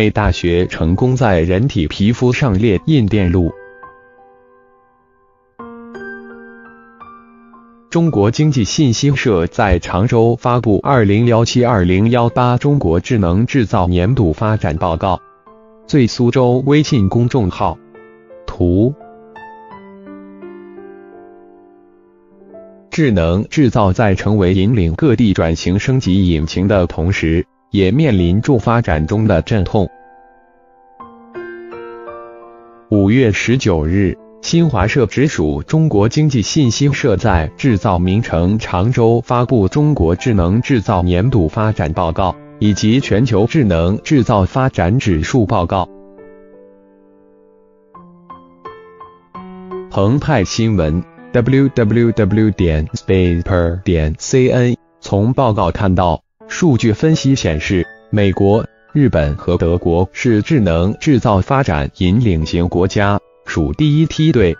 美大学成功在人体皮肤上列印电路。中国经济信息社在常州发布《二零幺七二零幺八中国智能制造年度发展报告》。最苏州微信公众号图。智能制造在成为引领各地转型升级引擎的同时，也面临住发展中的阵痛。五月十九日，新华社直属中国经济信息社在制造名城常州发布《中国智能制造年度发展报告》以及全球智能制造发展指数报告。澎湃新闻。www 点 spaper 点 cn 从报告看到，数据分析显示，美国、日本和德国是智能制造发展引领型国家，属第一梯队。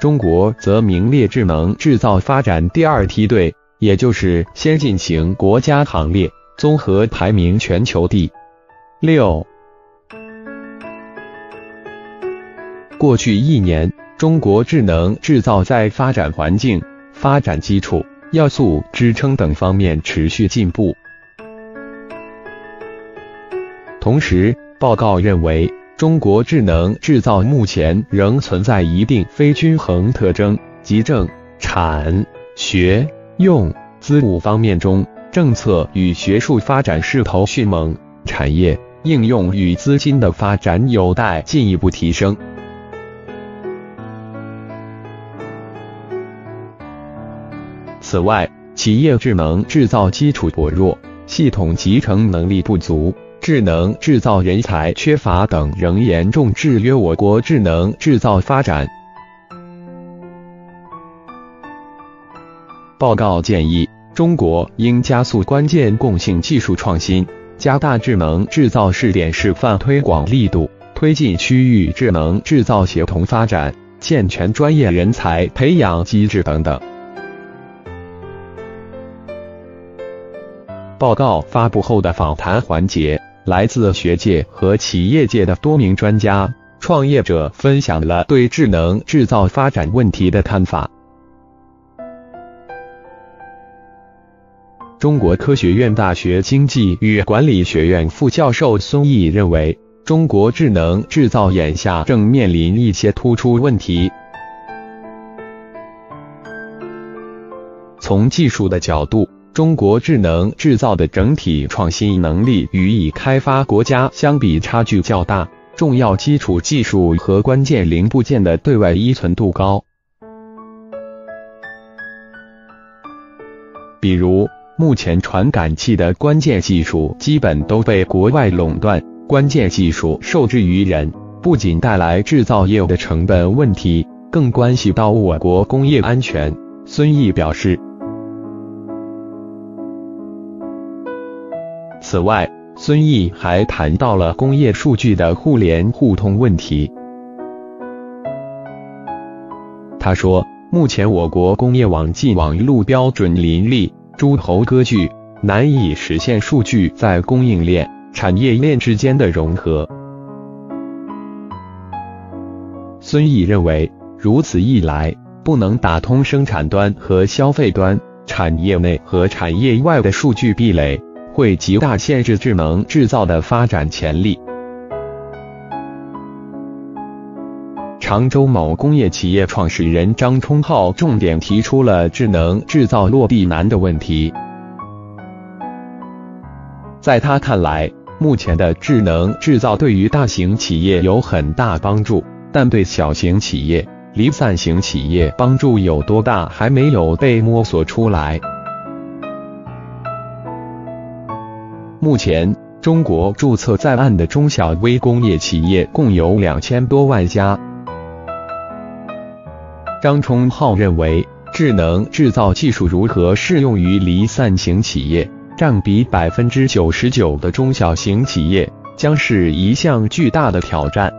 中国则名列智能制造发展第二梯队，也就是先进型国家行列，综合排名全球第六。过去一年，中国智能制造在发展环境、发展基础、要素支撑等方面持续进步。同时，报告认为，中国智能制造目前仍存在一定非均衡特征，即政、产、学、用、资五方面中，政策与学术发展势头迅猛，产业应用与资金的发展有待进一步提升。此外，企业智能制造基础薄弱、系统集成能力不足、智能制造人才缺乏等，仍严重制约我国智能制造发展。报告建议，中国应加速关键共性技术创新，加大智能制造试点示范推广力度，推进区域智能制造协同发展，健全专业人才培养机制等等。报告发布后的访谈环节，来自学界和企业界的多名专家、创业者分享了对智能制造发展问题的看法。中国科学院大学经济与管理学院副教授孙毅认为，中国智能制造眼下正面临一些突出问题。从技术的角度。中国智能制造的整体创新能力与已开发国家相比差距较大，重要基础技术和关键零部件的对外依存度高。比如，目前传感器的关键技术基本都被国外垄断，关键技术受制于人，不仅带来制造业的成本问题，更关系到我国工业安全。孙毅表示。此外，孙毅还谈到了工业数据的互联互通问题。他说，目前我国工业网际网路标准林立，诸侯割据，难以实现数据在供应链、产业链之间的融合。孙毅认为，如此一来，不能打通生产端和消费端、产业内和产业外的数据壁垒。会极大限制智能制造的发展潜力。常州某工业企业创始人张冲浩重点提出了智能制造落地难的问题。在他看来，目前的智能制造对于大型企业有很大帮助，但对小型企业、离散型企业帮助有多大，还没有被摸索出来。目前，中国注册在案的中小微工业企业共有两千多万家。张冲浩认为，智能制造技术如何适用于离散型企业，占比百分之九十九的中小型企业，将是一项巨大的挑战。